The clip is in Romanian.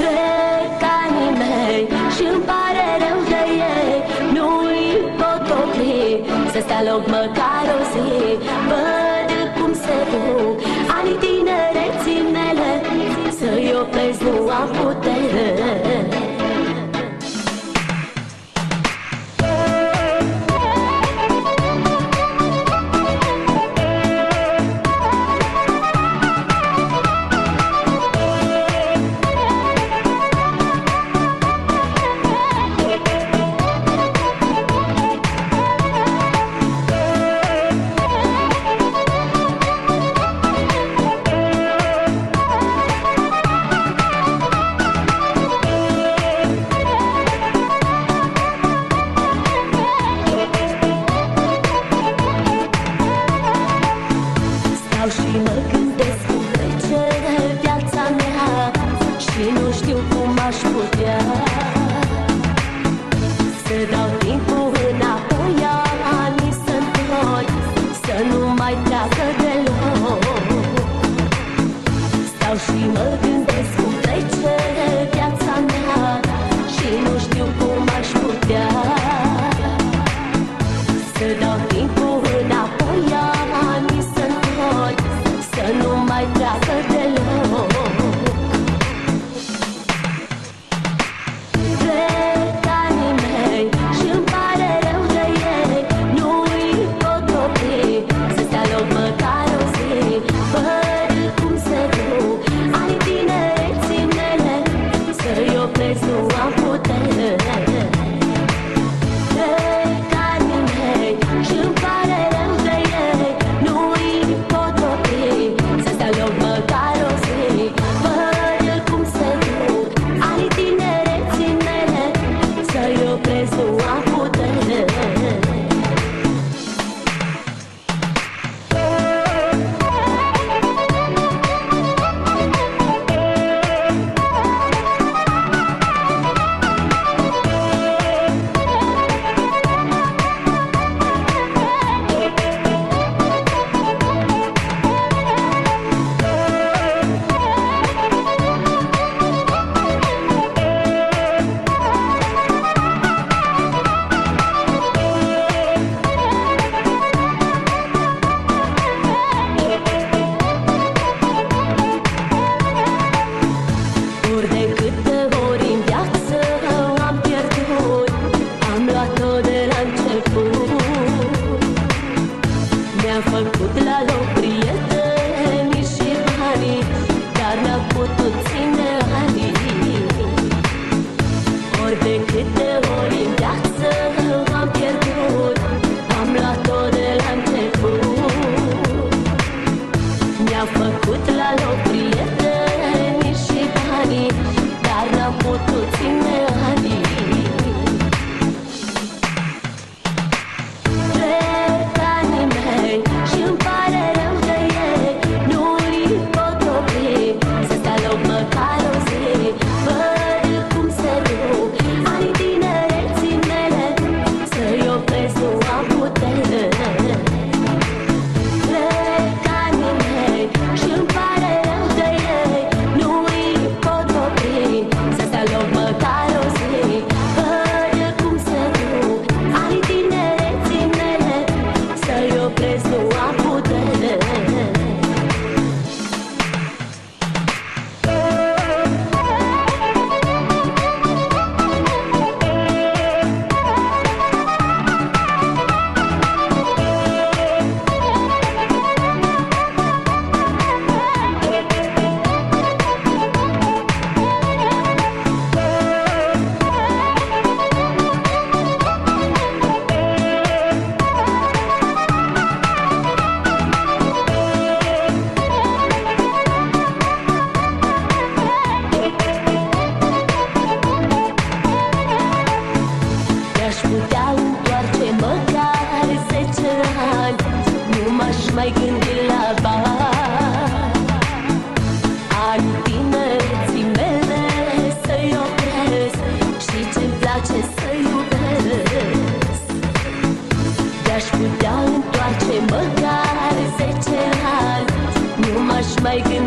drept ca nimeni și îmi pare rău de ei. Nu-i pot opri să stea loc măcar o zi. Văd cum se duc anii tinereții mele Să-i opresc, nu am putere. my trust La loc prietenii și banii Dar n-a putut ține ani Ori de câte ori în viață am pierdut Am luat-o de la loc prietenii Dar n-a putut like an